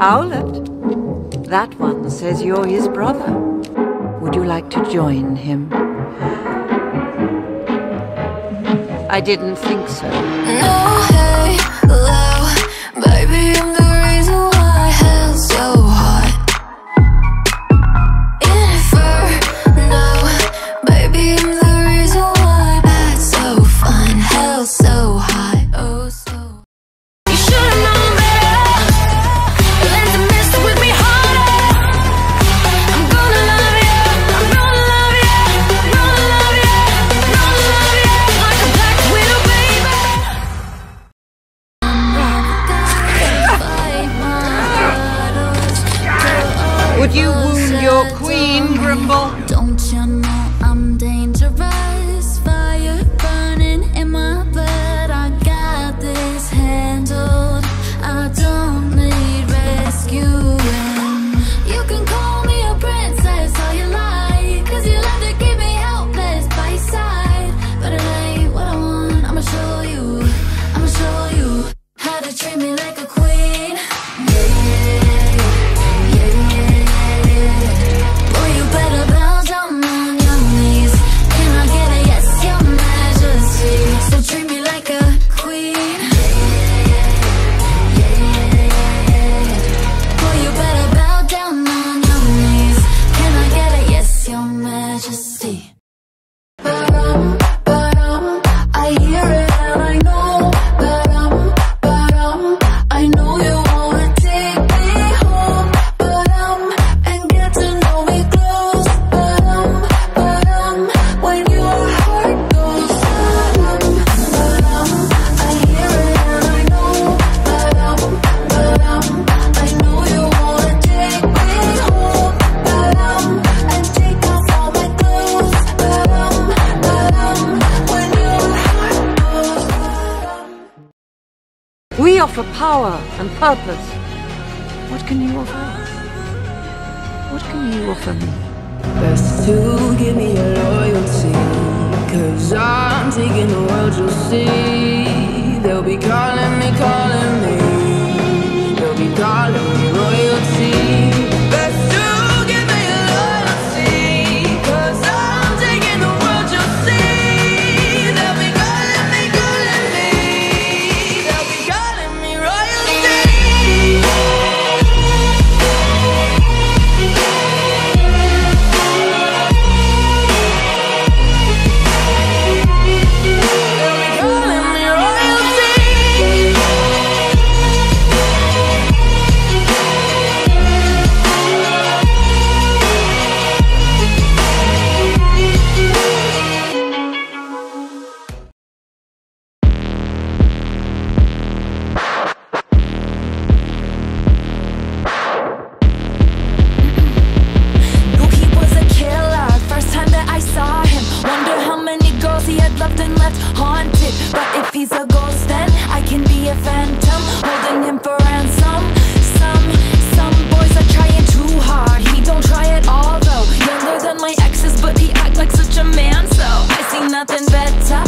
Owlet? That one says you're his brother. Would you like to join him? I didn't think so. No. Would you wound your queen, Grimble? Offer power and purpose. What can you offer us? What can you offer me? Best to give me your loyalty. Cause I'm taking the world you'll see. nothing better.